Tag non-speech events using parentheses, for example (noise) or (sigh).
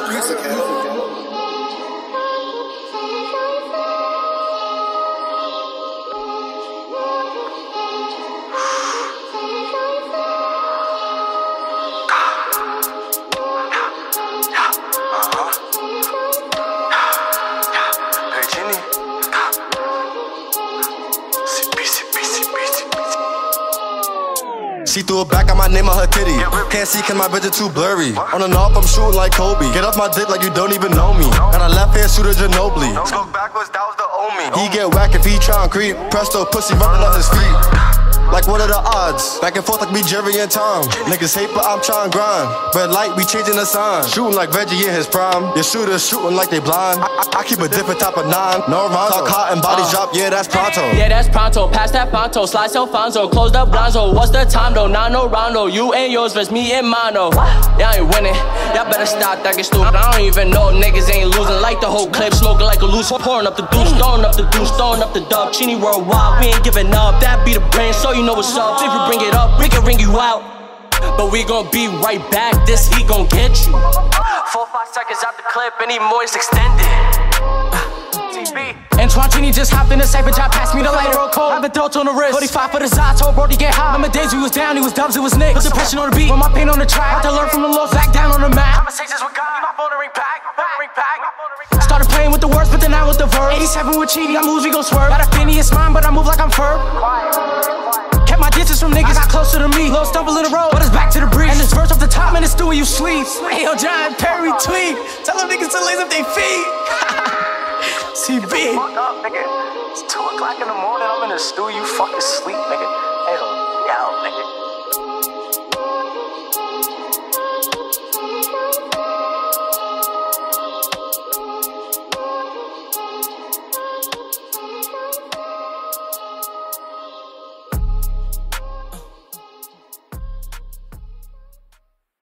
Pizza Cat. She threw it back, I my name on her titty. Can't see cause my vision too blurry. On and off, I'm shooting like Kobe. Get off my dick like you don't even know me. Got a left hand shooter Ginobili. Look backwards, that was the Omi. He get whack if he try and creep. Presto, pussy running on his feet. Like what are the odds? Back and forth like me Jerry and Tom. Niggas hate, but I'm trying grind. Red light, we changing the sign. Shooting like Reggie in his prime. Your shooters shooting like they blind. I, I, I keep a different type of nine. No rhymes. Talk hot and body uh. drop, yeah, that's pronto. Yeah, that's pronto. Pass that pronto. Slice Alfonso. Close the blinds, What's the time though? Not no roundo. You and yours versus me and mono. Y'all ain't winning. Y'all better stop that get stupid. I don't even know niggas ain't losing. Like the whole clip. Smoking like a loose. Pouring up the deuce. Throwing up the deuce. Throwing up the dub. Chini worldwide. We ain't giving up. That be the brain, so you know what's up. If you bring it up, we can ring you out. But we gon' be right back, this heat gon' get you. Four, five seconds out the clip, any more is extended. (sighs) Antoine Genie just hopped in the safe and job, passed me the lighter roll cold. I've been throat on the wrist. 45 for the Zato, Brody get hot. Remember days we was down, he was dubs, it was Nick. Put the pressure on the beat, with my pain on the track. Had to learn from the lows, back down on the map. Conversations with God, my phone ring back, ring back. Started playing with the words, but then out with the verb. 87 with Chidi, I moves, we gon' swerve. Got niggas got closer to me. Little stumble in the road, but it's back to the breeze. And this verse off the top, man, it's doing you sleep. Hey, yo, John Perry tweet. Tell them niggas to lace up their feet. (laughs) CB. Fuck up, nigga. It's 2 o'clock in the morning. I'm in the studio. You fucking sleep, nigga. Hell, yo, nigga.